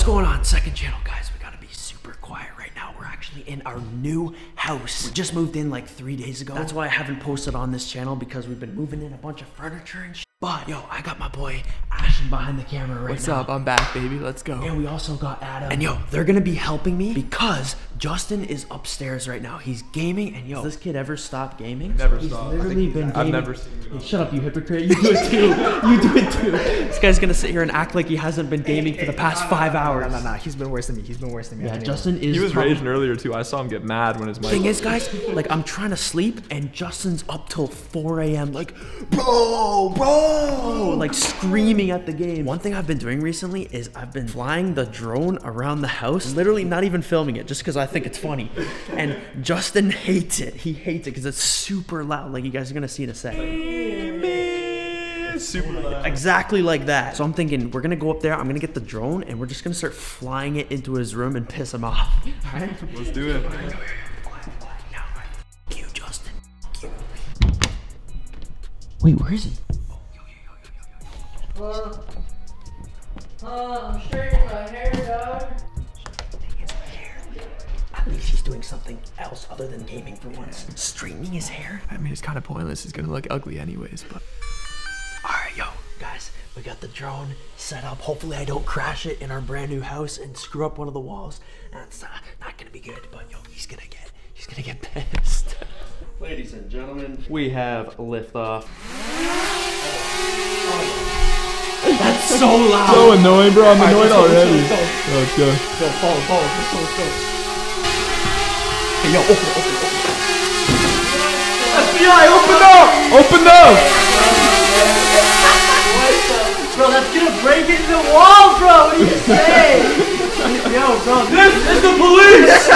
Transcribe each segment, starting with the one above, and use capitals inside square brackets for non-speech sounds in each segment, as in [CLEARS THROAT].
what's going on? Second channel, guys. We gotta be super quiet right now. We're actually in our new house. We just moved in like three days ago. That's why I haven't posted on this channel because we've been moving in a bunch of furniture and shit. But yo, I got my boy Ashton behind the camera right What's now. What's up? I'm back, baby. Let's go. And we also got Adam. And yo, they're gonna be helping me because Justin is upstairs right now. He's gaming, and yo, does this kid ever stop gaming? Never He's stopped. literally been gaming. I've never seen him Hey, shut up, you hypocrite! You do it too. you do it too. This guy's gonna sit here and act like he hasn't been gaming for the past five hours. No, no, no. He's been worse than me. He's been worse than me. Yeah, Anyway. Justin is. He was probably- raging earlier too. I saw him get mad when his mic. Thing is, guys, like I'm trying to sleep, and Justin's up till 4 a.m. Like, bro, bro, like screaming at the game. One thing I've been doing recently is I've been flying the drone around the house, literally not even filming it, just because I think it's funny. And Justin hates it. He hates it because it's super loud. Like you guys are gonna see in a second. super loud. Exactly like that. So I'm thinking we're gonna go up there. I'm gonna get the drone, and we're just gonna start flying it into his room and piss him off. All right. Let's do it. You, Justin. Wait, where is he? Uh, uh, I'm straightening my hair, dog. At least he's doing something else other than gaming for once. Straightening his hair. I mean, it's kind of pointless. It's gonna look ugly anyways. But All right, yo, guys, we got the drone set up. Hopefully, I don't crash it in our brand new house and screw up one of the walls. That's uh, not gonna be good. But yo, he's gonna get, he's gonna get [LAUGHS] pissed. Ladies and gentlemen, we have liftoff. That's so loud. so annoying, bro. I'm annoyed let's go, let's go, already. let's go. Let's go. Go, follow, follow, let's go, let's go. Hey, yo, open it, open it, open it. FBI, open up! Open up! Bro, that's gonna break into the wall, bro. What do you say? [LAUGHS] Yo, bro, This is the police!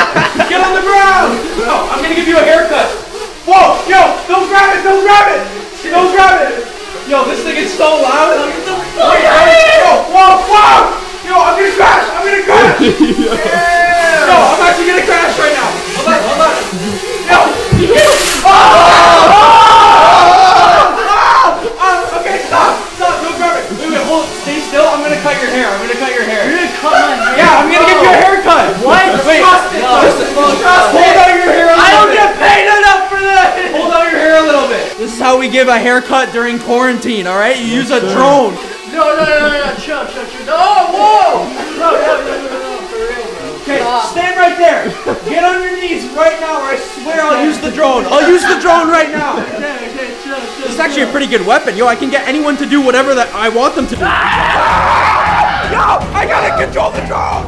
Get on the ground! No, I'm gonna give you a haircut. Whoa, yo, don't grab it, don't grab it! Don't grab it! Yo, this thing is so loud. Wait, wait, yo, whoa, whoa! Yo, I'm gonna crash, I'm gonna crash! [LAUGHS] we give a haircut during quarantine, all right? You use a drone. No, no, no, no, no, chill, chill, chill. No, whoa! No, no, no, no, no, no, for real, bro. Okay, stand right there. Get on your knees right now, or I swear I'll use the drone. I'll use the drone right now. Okay, okay, chill, chill. This is actually a pretty good weapon. Yo, I can get anyone to do whatever that I want them to do. Ah! Yo, I gotta control the drone.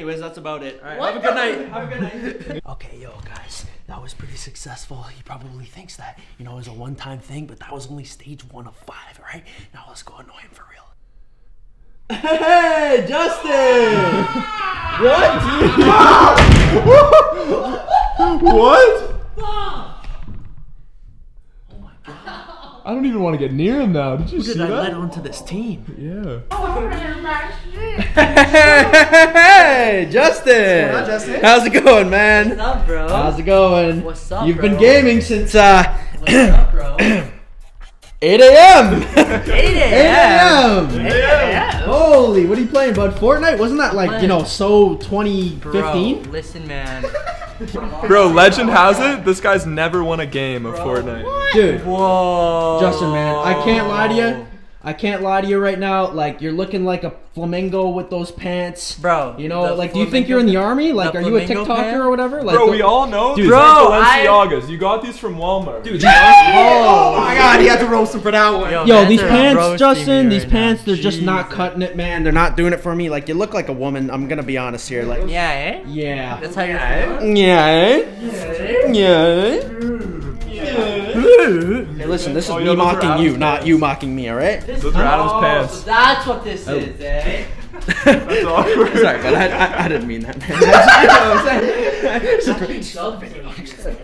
Anyways, that's about it. All right, have a good night. Have a good night. [LAUGHS] okay, yo, guys, that was pretty successful. He probably thinks that you know it was a one-time thing, but that was only stage one of five. All right, now let's go annoy him for real. Hey, Justin! [LAUGHS] What? [LAUGHS] What? I don't even want to get near him now. Did you Who see did I let onto this team? Yeah. Hey, Justin! on, Justin? How's it going, man? What's up, bro? How's it going? What's up, You've been gaming since uh What's up, bro? [CLEARS THROAT] 8 a.m. 8 [LAUGHS] 8 a.m. a.m. Yeah. Holy, what are you playing, bud? Fortnite? Wasn't that like you know so 2015? Bro, listen, man. [LAUGHS] Bro, legend has it this guy's never won a game of Fortnite. Dude, Whoa. Justin, man, I can't lie to you. I can't lie to you right now. Like you're looking like a flamingo with those pants. Bro, You know, like, do you think you're in the army? Like, the are you a TikToker pant? or whatever? Like, Bro, the- we all know Dude, Bro, are I- Balenciagas. You got these from Walmart. Dude, [LAUGHS] Oh my god, he had to roast him for that one. Yo, Yo, these pants, Justin, me these right now. pants, they're just not cutting it, man. They're not doing it for me. Like, you look like a woman. I'm gonna be honest here. Like, Yeah, eh? yeah. That's how you're feeling? Yeah. eh? Yeah. Hey, listen, this is Oh, me yo, mocking Adam's you, not you mocking me, alright? This- Those are Adam's oh, pants. So that's what this is, eh? That's awkward. [LAUGHS] Sorry, but I, I, I didn't mean that, man. Fucking subs. I'm actually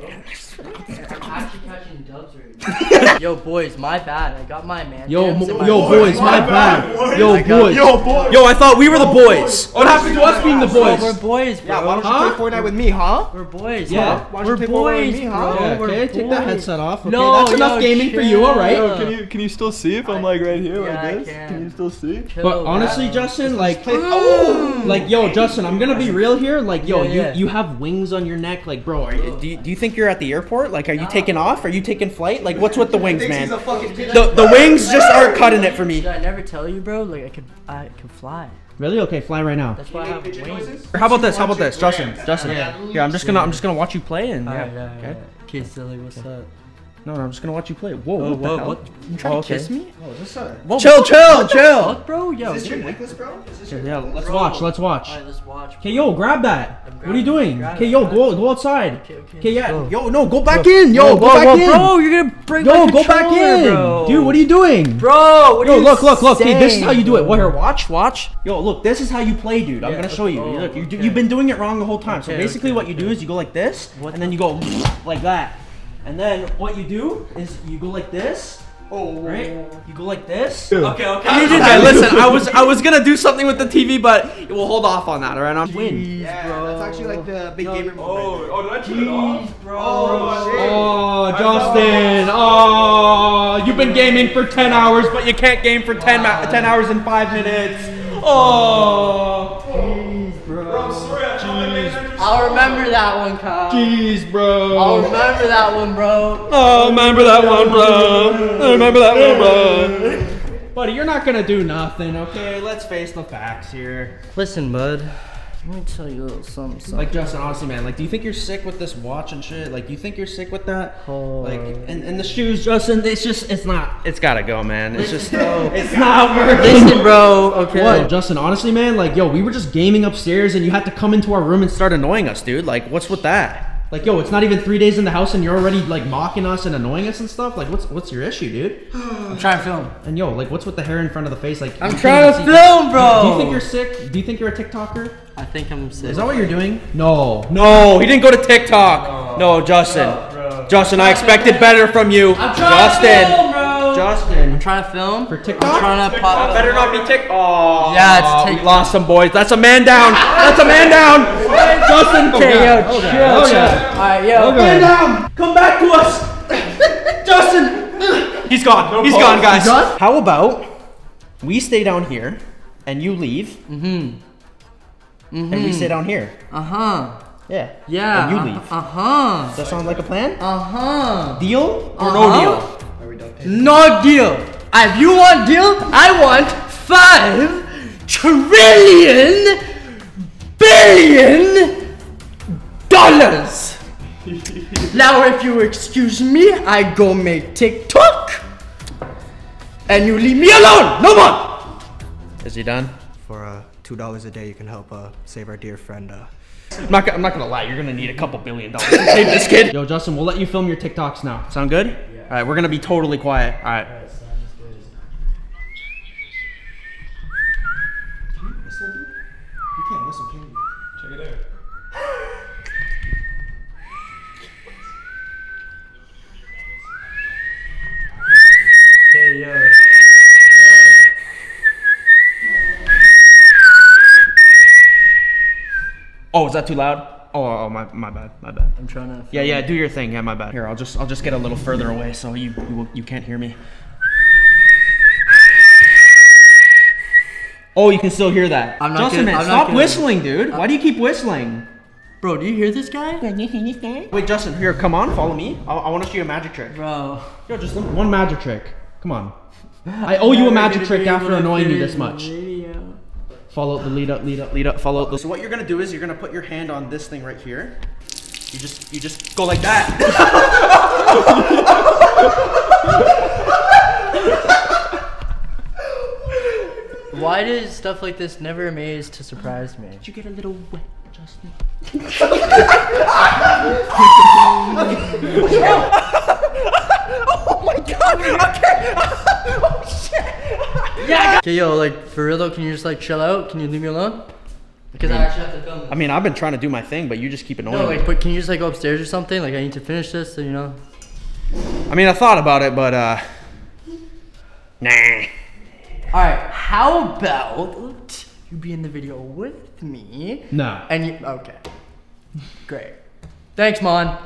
[LAUGHS] catching dubs right now. [LAUGHS] Yo, boys, my bad. I got my man. Yo, cams mo- in my yo, pocket. boys, my bad. Yo, I got- boys. Yo, boys. Yo, I thought we were the boys. What happened to us being the Bro, we're boys? boys, bro. Yeah, why don't you Huh? play Fortnite with me, huh? We're boys. Yeah. huh? Why don't you We're play Fortnite with boys, me, huh? bro. Yeah, okay, take that headset off. Okay, No, that's enough yo, gaming for you, alright? Yo, can you can you still see if I'm like right here Yeah, like this? can. Can you still see? Chill, But honestly, bro. Justin, like, oh, mm. like, yo, Justin, I'm gonna be real here. Like, yo, you you have wings on your neck. Like, bro, do you, do you think you're at the airport? Like, are you taking off? Are you taking flight? Like, what's with the wings, man? The the wings just aren't cutting it for me. Did I never tell you, bro? Like I could, I could fly. Really? Okay, fly right now. That's why I have wings. How about this? How about this, Justin? Justin. Yeah, I'm just gonna I'm just gonna watch you play and yeah. yeah, Okay. Okay, silly, what's up? No, no, I'm just gonna watch you play. Whoa, Oh, what the whoa, hell? what? You trying Oh, to kiss okay. me? Oh, is this a, Whoa, Chill, what chill, the chill. fuck, bro? Yo, is this your dude. necklace, bro? Is this your Yeah, let's watch. Let's watch. Alright, let's watch. Okay, yo, grab that. What are you doing? Okay, yo, go go outside. Okay, okay. Okay, yeah. Go. Yo, no, go back in. Yo, Whoa, go whoa, back whoa, in. bro, you're gonna break Yo, my go back in. bro. Dude, what are you doing? Bro, what are Yo, you look, look, look. Okay, this is how you do it. What here? Watch, watch. Yo, look, this is how you play, dude. I'm gonna show you. Oh, look, you Oh, do, okay. you've been doing it wrong the whole time. so basically, what you do is you go like this, and then you go like that, and then what you do is you go like this. Oh, right? You go like this. Okay, okay. okay, [LAUGHS] listen, I was I was gonna do something with the TV, but we'll hold off on that. All right, I'm win. Yeah, bro. that's actually like the big gamer move. Oh, oh, did I turn it off? Oh, oh Justin. Oh, you've been [LAUGHS] gaming for 10 hours, but you can't game for 10, ma- 10 hours and 5 minutes. Oh. I'll remember that one, Kyle. Jeez, bro. I'll remember that one, bro. Oh, remember that one, bro. I remember that one, bro. Buddy, you're not gonna do nothing, okay? Let's face the facts here. Listen, bud. Let me tell you a little something. something. Like Justin, honestly, man, like, do you think you're sick with this watch and shit? Like, do you think you're sick with that? Oh. Like, and, and the shoes, Justin, it's just, it's not, it's gotta go, man. It's just, it's not [LAUGHS] working. Listen, bro. Okay. Yo, Justin, honestly, man, like, yo, we were just gaming upstairs and you had to come into our room and start annoying us, dude. Like, what's with that? Like, yo, it's not even three days in the house and you're already like mocking us and annoying us and stuff. Like, what's what's your issue, dude? I'm trying to film. And yo, like, what's with the hair in front of the face? Like, I'm trying to see- film, bro. Do you think you're sick? Do you think you're a TikToker? I think I'm sick. Is that what you're doing? No, no, he didn't go to TikTok. No, Justin. Justin, I expected better from you. I'm trying Justin. To film. Justin. I'm trying to film. For TikTok? I'm trying to pop. Better not be tick. Oh, Yeah, it's we lost some boys. That's a man down. That's a man down. Justin, Okay, yo, Oh, chill, God. Oh, chill. God. Alright, yo. Man down. Come back to us, [LAUGHS] Justin. He's gone. He's gone, guys. gone? How about we stay down here and you leave, Mm-hmm. and we stay down here? Uh huh. Yeah. Yeah. And you leave. Uh huh. Does that sound like a plan? Uh huh. Deal or Uh-huh. no deal? Are? No deal. If you want deal, I want five trillion billion dollars. [LAUGHS] now, if you excuse me, I go make TikTok, and you leave me alone. No more. Is he done? For uh, two dollars a day, you can help uh, save our dear friend. Uh, I'm not, gonna- I'm not gonna lie, you're gonna need a couple billion dollars to save this kid. Yo, Justin, we'll let you film your TikToks now. Sound good? Yeah. All right, we're gonna be totally quiet. All right. Oh, is that too loud? Oh, oh, my, my bad, my bad. I'm trying to. Yeah, yeah, do your thing. Yeah, my bad. Here, I'll just, I'll just get a little further away so you, you, will- you can't hear me. Oh, you can still hear that. I'm not Justin, gonna- man, I'm not stop gonna- whistling, dude. Why do you keep whistling? Bro, do you hear this guy? Wait, Justin, here, come on, follow me. I, I want to show you a magic trick. Bro. Yo, just one magic trick. Come on. I owe you a magic trick after annoying you this much. Follow the lead up, lead up, lead up, follow the. So what you're gonna do is you're gonna put your hand on this thing right here. You just you just go like that. [LAUGHS] Why does stuff like this never amaze to surprise me? Did you get a little wet, Justin. [LAUGHS] [LAUGHS] oh my god! Okay. oh shit! Okay, yo, like for real though, can you just like chill out? Can you leave me alone? Because I actually have to film. I mean, I've been trying to do my thing, but you just keep annoying no, me. like, but can you just like go upstairs or something? Like, I need to finish this, so you know. I mean, I thought about it, but uh, nah. All right, how about you be in the video with me? No. And you okay? Great. Thanks, Mon.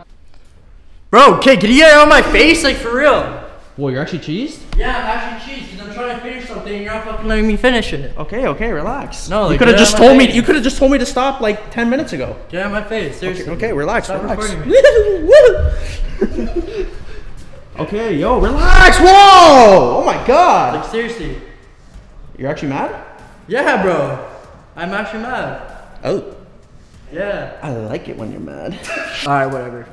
Bro, okay, can you get out of my face, like for real? Well, you're actually cheesed. Yeah, I'm actually cheesed because I'm trying to finish something and you're not fucking letting me finish it. Okay, okay, relax. No, you could have just of my told me. You could have just told me to stop like ten minutes ago. Get out of my face, seriously. Okay, relax, Stop relax. recording me. [LAUGHS] okay, yo, relax. Whoa! Oh my God. Like seriously. You're actually mad? Yeah, bro. I'm actually mad. Oh, Yeah. I like it when you're mad. [LAUGHS] All right, whatever.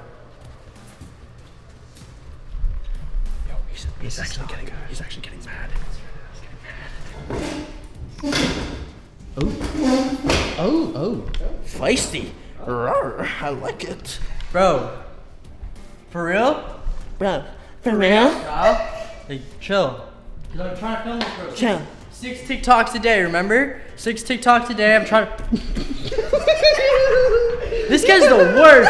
He's, he's actually getting. He's actually getting mad. Oh. Oh, oh. Feisty. Rawr, I like it. Bro. For real? Bro, for real? Kyle? Like, chill. Cause I'm trying to film this, bro. Chill. Six TikToks a day, remember? Six TikToks a day. I'm trying to. [LAUGHS] this guy's the worst.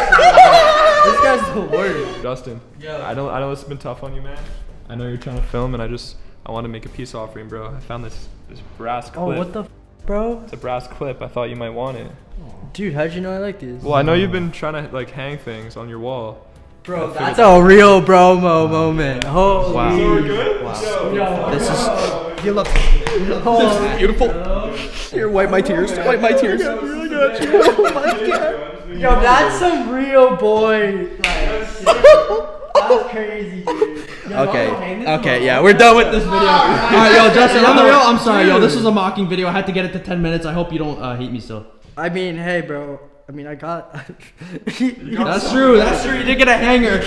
this guy's the worst. Justin, Yo. I know I know it's been tough on you, man. I know you're trying to film, and I just I want to make a peace offering, bro. I found this this brass clip. Oh, what the, f- bro? It's a brass clip. I thought you might want it. Dude, how'd you know I like these? Well, I know you've been trying to like hang things on your wall. Bro, that's a real bromo moment. Holy. Wow. good? Yo, This is. You look. holy. Beautiful. Here, wipe my tears. Wipe my tears. Really [LAUGHS] good. Oh my god. Yo, that's some real boy. Like, [LAUGHS] that's crazy, dude. Yo, Okay. okay, Okay. Yeah, we're done with this [LAUGHS] video. All right, yo, Justin. On the real, I'm sorry, yo. This was a mocking video. I had to get it to 10 minutes. I hope you don't uh, hate me still. I mean, hey, bro. I mean, I got. [LAUGHS] That's true. That's true. You did get a hanger.